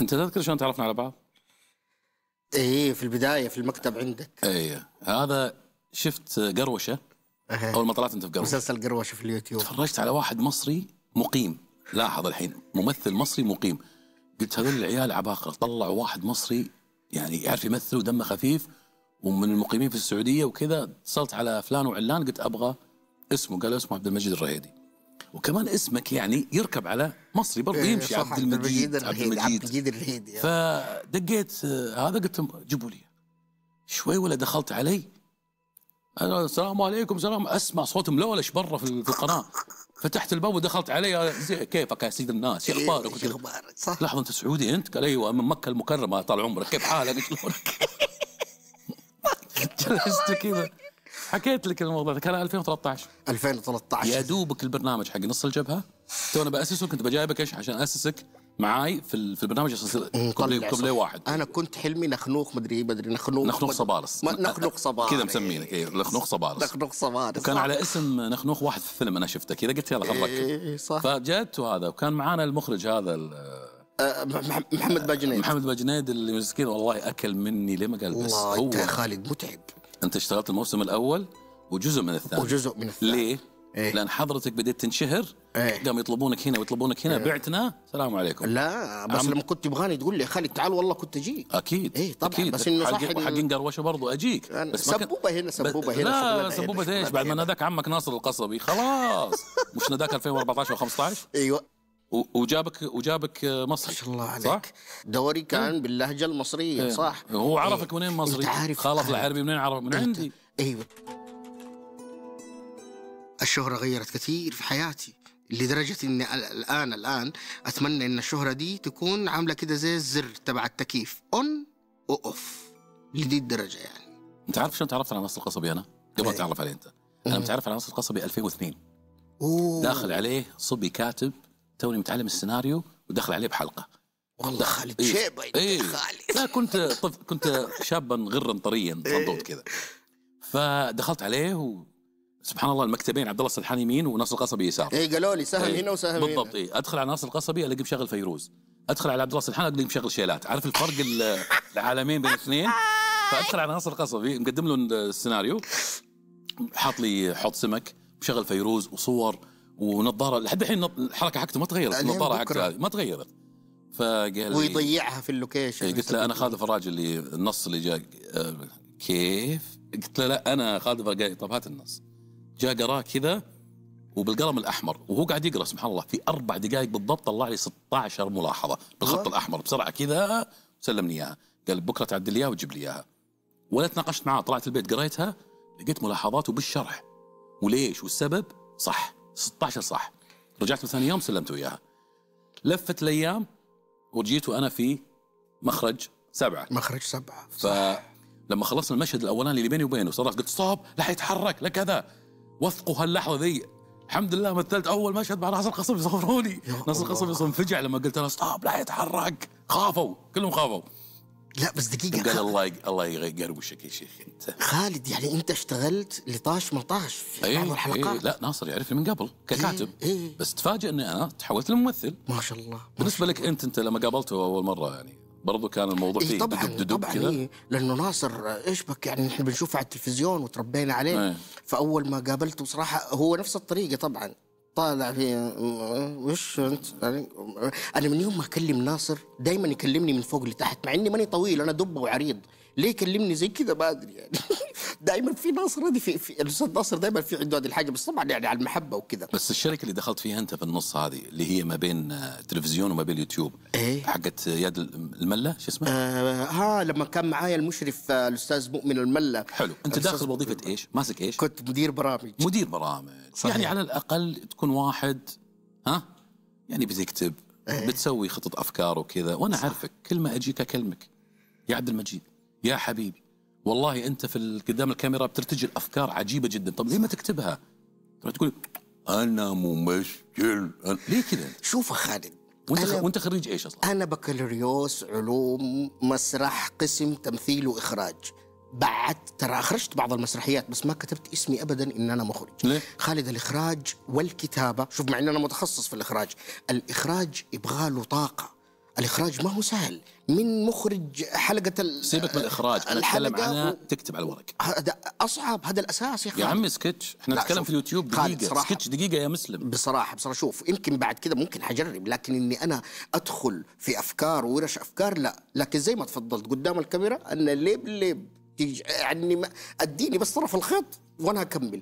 أنت تذكر شلون تعرفنا على بعض؟ إيه في البداية في المكتب عندك. اي هذا شفت قروشة. أه. أول ما طلعت أنت في قروشة. مسلسل قروشة في اليوتيوب. تفرجت على واحد مصري مقيم. لاحظ الحين ممثل مصري مقيم. قلت هذول العيال عباقرة. طلعوا واحد مصري يعني يعرف يمثل ودمه خفيف ومن المقيمين في السعودية وكذا. اتصلت على فلان وعلان قلت أبغى اسمه. قال اسمه عبد المجيد الرهيدي. وكمان اسمك يعني يركب على مصري برضه إيه، يمشي عبد المجيد عبد عبد المجيد. المجيد الرهيدي فدقيت آه، هذا قلت لهم جيبوا لي. شوي ولا دخلت علي؟ أنا السلام عليكم سلام. أسمع صوت ملولش برا في القناة. فتحت الباب ودخلت علي كيفك يا سيد الناس؟ شو أخبارك؟ شو أخبارك؟ صح. لحظة أنت سعودي أنت؟ قال أيوه من مكة المكرمة طال عمرك. كيف حالك؟ شلونك؟ جلست كذا. حكيت لك الموضوع ده كان 2013 2013 يا دوبك البرنامج حق نص الجبهة. تو أنا باسسه كنت بجايبك إيش؟ عشان أسسك معاي في في البرنامج قبل قبل. واحد. أنا كنت حلمي نخنوخ مدري مدري نخنوخ. نخنوخ صبارس. نخنوخ صبارس. كذا مسمينك اي نخنوخ صبارس. نخنوخ صبارس كان صح. على اسم نخنوخ واحد في الفيلم أنا شفته. كذا قلت يلا خل نركب إيه صح. فجت وهذا وكان معانا المخرج هذا محمد باجنيد. محمد باجنيد اللي مسكين والله أكل مني ليه ما قال بس هو. خالد متعب. انت اشتغلت الموسم الأول وجزء من الثاني. وجزء من الثاني. ليه؟ إيه؟ لأن حضرتك بديت تنشهر إيه؟ قام يطلبونك هنا ويطلبونك هنا بعتنا السلام عليكم. لا بس عم- لما كنت تبغاني تقول لي خالد تعال والله كنت أجيك. أكيد إيه طبعاً، أكيد. بس إنه صح حق- حقين قروشه برضو أجيك. أنا- ما كان- هنا، سبوبة هنا، لا سبوبة إيش؟ بعد ما ناداك عمك ناصر القصبي خلاص. مش ناداك 2014 و15 أيوه. وجابك وجابك مصري ما شاء الله عليك. صح؟ دوري كان باللهجة المصرية إيه. صح؟ هو عرفك إيه. منين مصري؟ أنت عارف خالف الحربي منين؟ عرف من عندي. أيوه. الشهرة غيرت كثير في حياتي لدرجة إني ال- الان الآن أتمنى إن الشهرة دي تكون عاملة كده زي الزر تبع التكييف on و off لدي الدرجة يعني. أنت عارف شلون تعرفت على ناصر القصبي أنا؟ قبل ما إيه. تعرف عليه أنت. أنا متعرف على ناصر القصبي 2002 أوه. داخل عليه صبي كاتب توني متعلم السيناريو ودخل عليه بحلقة. والله خالد إيه. أنت إيه. يا خالد. لا كنت طف... كنت شابا غرا طريا إيه. صندوق كذا. فدخلت عليه و... سبحان الله المكتبين عبد الله السلحان يمين وناصر القصبي يسار. إيه قالوا لي سهم إيه. هنا وسهم بالضبط هنا إيه. أدخل على ناصر القصبي ألاقيه مشغل فيروز. أدخل على عبد الله السلحان ألاقيه مشغل شيلات. عارف الفرق ال- العالمين بين الاثنين؟ فأدخل على ناصر القصبي مقدم له السيناريو. حاط لي حوض سمك مشغل فيروز وصور. ونظارة لحد الحين الحركة حقته ما تغيرت النظارة. حقته هذه ما تغيرت. فقال ويضيعها في ال location إيه، قلت له أنا خالد الفراج اللي النص اللي جاء آه، كيف؟ قلت له لا أنا خالد الفراج قال طب هات النص. جاء قراه كذا وبالقلم الأحمر وهو قاعد يقرأ سبحان الله في أربع دقائق بالضبط طلع لي 16 ملاحظة بالخط. الأحمر بسرعة كذا سلمني إياها. قال بكرة تعدل لي إياها وتجيب لي إياها. ولا تناقشت معاه طلعت البيت قريتها لقيت ملاحظاته بالشرح. وليش؟ والسبب صح. 16 صح. رجعت ثاني يوم سلمته اياها لفت الأيام ورجيت وأنا في مخرج سبعة. مخرج سبعة. فلما خلصنا المشهد الأولاني اللي بيني وبينه صرخت قلت stop لا حيتحرك لا كذا. وثقوا هاللحظة ذي. الحمد لله مثلت أول مشهد مع ناصر القصبي صوروني يا ناصر. القصبي انفجع لما قلت له stop لا يتحرك. خافوا كلهم خافوا. لا بس دقيقة قال الله يق- الله يقربشك يا شيخ أنت. خالد يعني أنت اشتغلت لطاش مطاش في بعض اي الحلقات. اي لا ناصر يعرفني من قبل ككاتب. إيه. بس تفاجئ إني أنا تحولت لممثل. ما شاء الله بالنسبة لك أنت أنت لما قابلته أول مرة يعني برضو كان الموضوع إيه فيه طبعا دب دب طبعا كذا؟ إيه لأنه ناصر إيش بك؟ يعني نحن بنشوفه على التلفزيون وتربينا عليه. إيه. فأول ما قابلته صراحة هو نفس الطريقة طبعا. طالع في وش انت؟ يعني أنا من يوم ما أكلم ناصر دائما يكلمني من فوق لتحت مع إني ماني طويل أنا دب وعريض. ليه يكلمني زي كذا ما أدري يعني. دائما في ناصر هذه في, في الأستاذ ناصر دائما في عنده هذه الحاجة بس طبعا يعني على المحبة وكذا بس الشركة اللي دخلت فيها أنت في النص هذه اللي هي ما بين آه، التلفزيون وما بين اليوتيوب إيه. حقت يد الملة شو اسمها؟ آه ها لما كان معايا المشرف آه الأستاذ مؤمن الملا حلو أنت داخل وظيفه إيش؟ ماسك إيش؟ كنت مدير برامج مدير برامج صحيح. يعني على الأقل تكون واحد ها يعني بتكتب إيه. بتسوي خطط أفكار وكذا وأنا أعرفك كل ما أجيك أكلمك يا عبد المجيد يا حبيبي والله أنت في قدام الكاميرا بترتجل افكار عجيبة جدا طب ليه ما تكتبها؟ تروح تقول أنا ممثل أنا... ليه كذا؟ شوف خالد وأنت. أنا- وأنت خريج إيش أصلا؟ أنا بكالوريوس علوم مسرح قسم تمثيل وإخراج بعد ترى أخرجت بعض المسرحيات بس ما كتبت اسمي أبدا إن أنا مخرج ليه؟ خالد الإخراج والكتابة شوف مع إن أنا متخصص في الإخراج الإخراج يبغى له طاقة الإخراج ما هو سهل. من مخرج حلقة ال- سيبك من الإخراج أنا أتكلم عنها و- تكتب على الورق هذا أصعب هذا الأساس يا يا خالد. عمي سكتش. إحنا نتكلم. في اليوتيوب دقيقة. صراحة. سكتش دقيقة يا مسلم. بصراحة بصراحة شوف يمكن بعد كده ممكن حجرب لكن إني أنا أدخل في أفكار وورش أفكار لا. لكن زي ما تفضلت قدام الكاميرا أنا ليب ليب. تيجي- يعني ما- أديني بس طرف الخيط وأنا اكمل